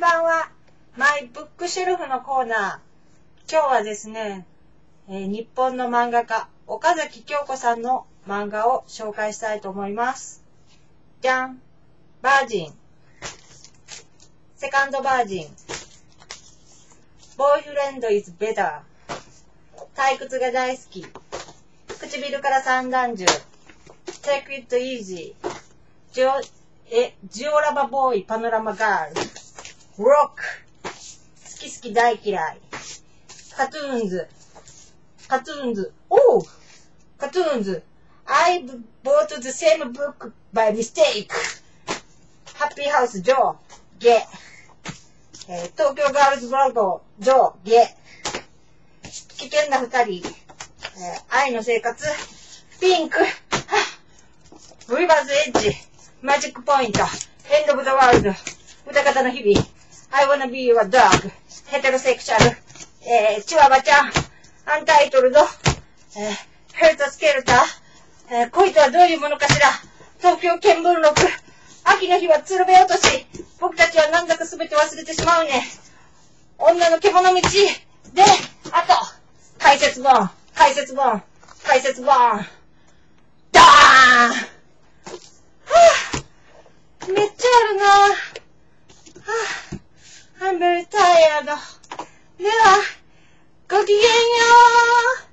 んばんは。マイブックシェルフのコーナー。今日はですね、えー日本の漫画家、岡崎京子さんの漫画を紹介したいと思います。じゃん。バージン。セカンドバージン。ボーイフレンド is better。退屈が大好き。唇から三段銃。take it easy。ジオ、え、ジオラマボーイパノラマガール。ロック。好き好き大嫌い。カトゥーンズ。カトゥーンズ。おうカトゥーンズ。I bought the same book by mistake. ハッピーハウス、ジョー、ゲ。えー東京ガールズブラウド、ジョー、ゲ。危険な二人。えー愛の生活、ピンク。はぁリバーズエッジ、マジックポイント、エンドオブザワールド、歌方の日々、I wanna be your dog、ヘテロセクシャル、えー、チワワちゃん、アンタイトルド、えー、ヘルトスケルター、えー、恋とはどういうものかしら、東京見聞録、秋の日は鶴瓶落とし、僕たちはなんだか全て忘れてしまうね。女の獣道、で、あと、解説本、解説本、解説本、ダーン!はぁ、めっちゃあるな。ぁ。タイヤの。では、ごきげんよう。